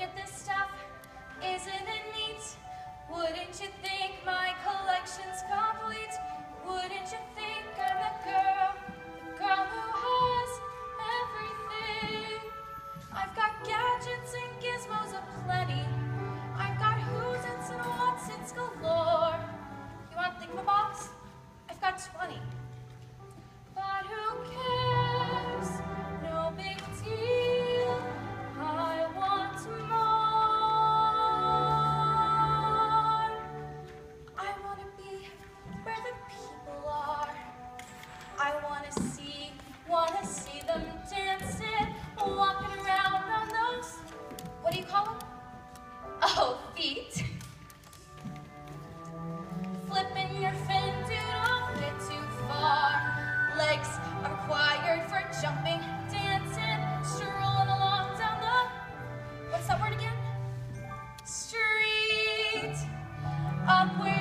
look at this stuff, isn't it neat? Wouldn't you think my collection See them dancing, walking around on those, what do you call them? Oh, feet. Flipping your fin doodle a bit too far. Legs are required for jumping, dancing, strolling along down the, what's that word again? Street. Upward.